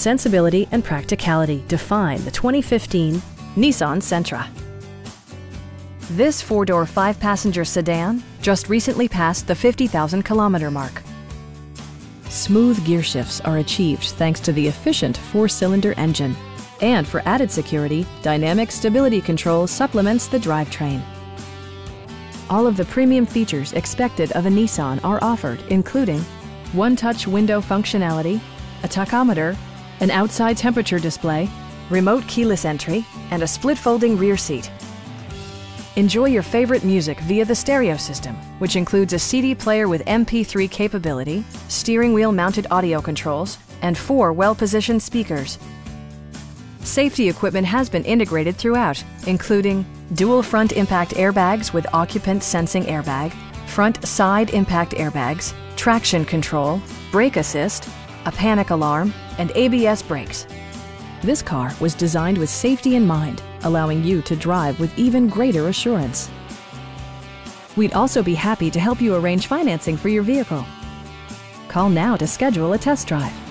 sensibility and practicality define the 2015 Nissan Sentra. This four-door, five-passenger sedan just recently passed the 50,000 kilometer mark. Smooth gear shifts are achieved thanks to the efficient four-cylinder engine. And for added security, Dynamic Stability Control supplements the drivetrain. All of the premium features expected of a Nissan are offered, including one-touch window functionality, a tachometer, an outside temperature display, remote keyless entry, and a split folding rear seat. Enjoy your favorite music via the stereo system, which includes a CD player with MP3 capability, steering wheel mounted audio controls, and four well-positioned speakers. Safety equipment has been integrated throughout, including dual front impact airbags with occupant sensing airbag, front side impact airbags, traction control, brake assist, a panic alarm, and ABS brakes. This car was designed with safety in mind, allowing you to drive with even greater assurance. We'd also be happy to help you arrange financing for your vehicle. Call now to schedule a test drive.